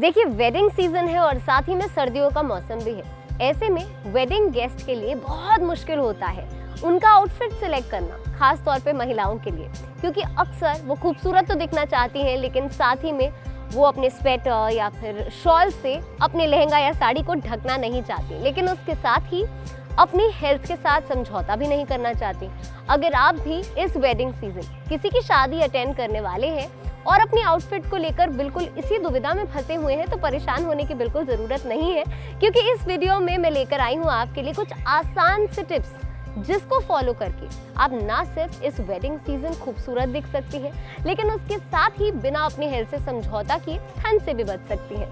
देखिए wedding season है और साथ ही में सर्दियों का मौसम भी है। ऐसे में वेडिंग गेस्ट के लिए बहुत मुश्किल होता है उनका आउटफिट सिलेक्ट करना, खास तौर पे महिलाओं के लिए। क्योंकि अक्सर वो खूबसूरत तो दिखना चाहती हैं, लेकिन साथ ही में वो अपने स्वेटर या फिर शॉल से अपने लहंगा या साड़ी को ढकना नहीं चाहती। लेकिन उसके साथ ही अपनी हेल्थ के साथ समझौता भी नहीं करना चाहती। अगर आप भी इस वेडिंग सीज़न किसी की शादी अटेंड करने वाले हैं और अपनी आउटफिट को लेकर बिल्कुल इसी दुविधा में फंसे हुए हैं तो परेशान होने की बिल्कुल ज़रूरत नहीं है। क्योंकि इस वीडियो में मैं लेकर आई हूँ आपके लिए कुछ आसान से टिप्स जिसको फॉलो करके आप ना सिर्फ़ इस वेडिंग सीज़न खूबसूरत दिख सकती हैं, लेकिन उसके साथ ही बिना अपनी हेल्थ से समझौता किए ठंड से भी बच सकती हैं।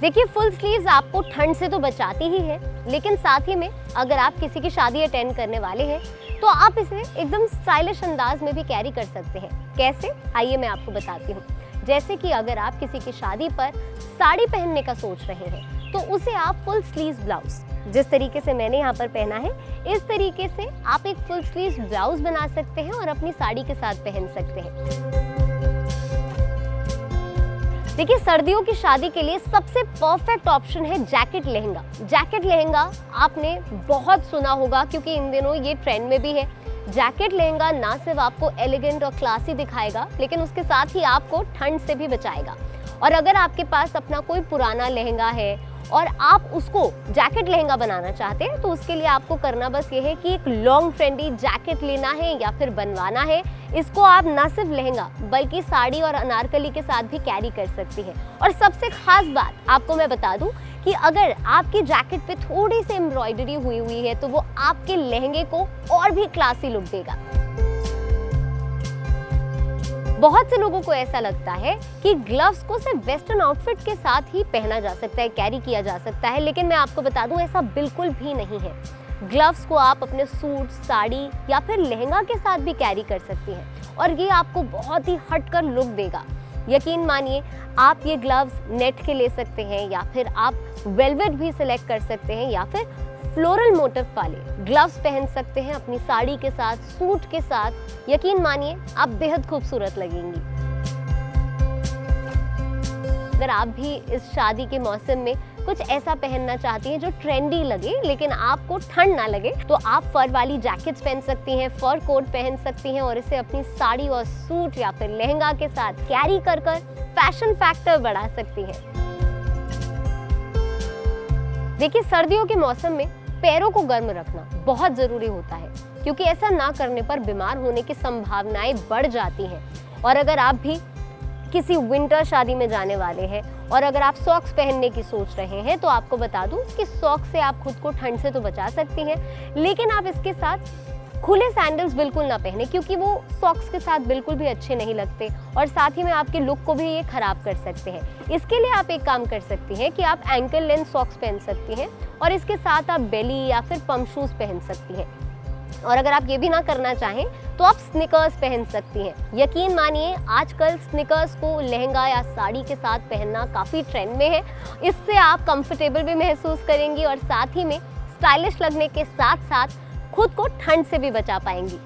देखिए फुल स्लीव्स आपको ठंड से तो बचाती ही है, लेकिन साथ ही में अगर आप किसी की शादी अटेंड करने वाले हैं तो आप इसे एकदम स्टाइलिश अंदाज में भी कैरी कर सकते हैं। कैसे? आइए मैं आपको बताती हूँ। जैसे कि अगर आप किसी की शादी पर साड़ी पहनने का सोच रहे हैं तो उसे आप फुल स्लीव ब्लाउज जिस तरीके से मैंने यहाँ पर पहना है, इस तरीके से आप एक फुल स्लीव ब्लाउज बना सकते हैं और अपनी साड़ी के साथ पहन सकते हैं। देखिए, सर्दियों की शादी के लिए सबसे परफेक्ट ऑप्शन है जैकेट लहंगा। जैकेट लहंगा आपने बहुत सुना होगा क्योंकि इन दिनों ये ट्रेंड में भी है। जैकेट लहंगा ना सिर्फ़ आपको एलिगेंट और क्लासी दिखाएगा, लेकिन उसके साथ ही आपको ठंड से भी बचाएगा। और अगर आपके पास अपना कोई पुराना लहंगा है और आप उसको जैकेट लहंगा बनाना चाहते हैं तो उसके लिए आपको करना बस ये है कि एक लॉन्ग ट्रेंडी जैकेट लेना है या फिर बनवाना है। इसको आप न सिर्फ़ लहंगा, बल्कि साड़ी और अनारकली के साथ भी कैरी कर सकती हैं। और सबसे खास बात आपको मैं बता दूँ कि अगर आपकी जैकेट पे थोड़ी सी एम्ब्रॉयडरी हुई हुई है तो वो आपके लहंगे को और भी क्लासी लुक देगा। बहुत से लोगों को ऐसा लगता है कि ग्लव्स को सिर्फ़ वेस्टर्न आउटफिट के साथ ही पहना जा सकता है कैरी किया जा सकता है, लेकिन मैं आपको बता दूँ, ऐसा बिल्कुल भी नहीं है। ग्लव्स को आप अपने सूट साड़ी या फिर लहंगा के साथ भी कैरी कर सकती हैं, और ये आपको बहुत ही हटकर लुक देगा। यकीन मानिए, आप ये ग्लव्स नेट के ले सकते हैं या फिर आप वेलवेट भी सिलेक्ट कर सकते हैं या फिर फ्लोरल मोटिव वाले ग्लव्स पहन सकते हैं अपनी साड़ी के साथ सूट के साथ। यकीन मानिए, आप बेहद खूबसूरत लगेंगी। अगर आप भी इस शादी के मौसम में कुछ ऐसा पहनना चाहती हैं जो ट्रेंडी लगे, लेकिन आपको ठंड ना लगे तो आप फर वाली जैकेट्स पहन सकती हैं फर कोट पहन सकती हैं और इसे अपनी साड़ी और सूट या फिर लहंगा के साथ कैरी कर कर फ़ैशन फैक्टर बढ़ा सकती हैं। देखिए, सर्दियों के मौसम में पैरों को गर्म रखना बहुत ज़रूरी होता है, क्योंकि ऐसा ना करने पर बीमार होने की संभावनाएँ बढ़ जाती हैं। और अगर आप भी किसी विंटर शादी में जाने वाले हैं और अगर आप सॉक्स पहनने की सोच रहे हैं तो आपको बता दूँ कि सॉक्स से आप खुद को ठंड से तो बचा सकती हैं, लेकिन आप इसके साथ खुले सैंडल्स बिल्कुल ना पहने, क्योंकि वो सॉक्स के साथ बिल्कुल भी अच्छे नहीं लगते और साथ ही में आपके लुक को भी ये ख़राब कर सकते हैं। इसके लिए आप एक काम कर सकती हैं कि आप एंकल लेंथ सॉक्स पहन सकती हैं और इसके साथ आप बेली या फिर पम्प शूज़ पहन सकती हैं। और अगर आप ये भी ना करना चाहें तो आप स्निकर्स पहन सकती हैं। यकीन मानिए, आजकल स्निकर्स को लहंगा या साड़ी के साथ पहनना काफ़ी ट्रेंड में है। इससे आप कंफर्टेबल भी महसूस करेंगी और साथ ही में स्टाइलिश लगने के साथ साथ खुद को ठंड से भी बचा पाएँगी।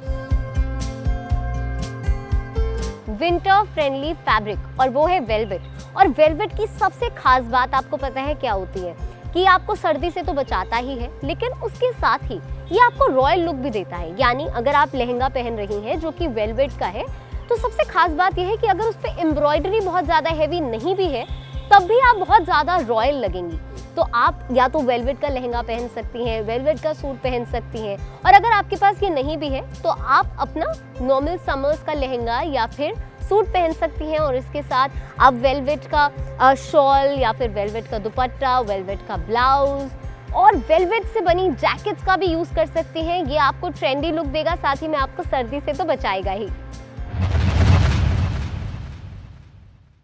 विंटर फ्रेंडली फैब्रिक और वो है वेलवेट और वेलवेट की सबसे खास बात आपको पता है क्या होती है? कि आपको सर्दी से तो बचाता ही है, लेकिन उसके साथ ही ये आपको रॉयल लुक भी देता है। यानी अगर आप लहंगा पहन रही हैं, जो कि वेलवेट का है तो सबसे खास बात यह है कि अगर उस पर एम्ब्रॉयडरी बहुत ज़्यादा हैवी नहीं भी है, तब भी आप बहुत ज़्यादा रॉयल लगेंगी। तो आप या तो वेलवेट का लहंगा पहन सकती हैं, वेलवेट का सूट पहन सकती हैं, और अगर आपके पास ये नहीं भी है तो आप अपना नॉर्मल समर्स का लहंगा या फिर सूट पहन सकती हैं और इसके साथ आप वेलवेट का शॉल या फिर वेलवेट का दुपट्टा वेलवेट का ब्लाउज और वेलवेट से बनी जैकेट्स का भी यूज़ कर सकती हैं। ये आपको ट्रेंडी लुक देगा, साथ ही में आपको सर्दी से तो बचाएगा ही।